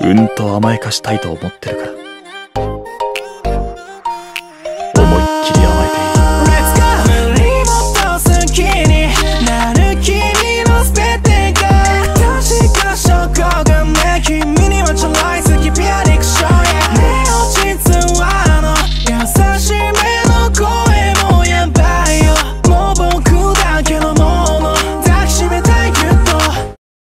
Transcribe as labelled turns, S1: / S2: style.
S1: うんと甘やかしたいと思ってるから。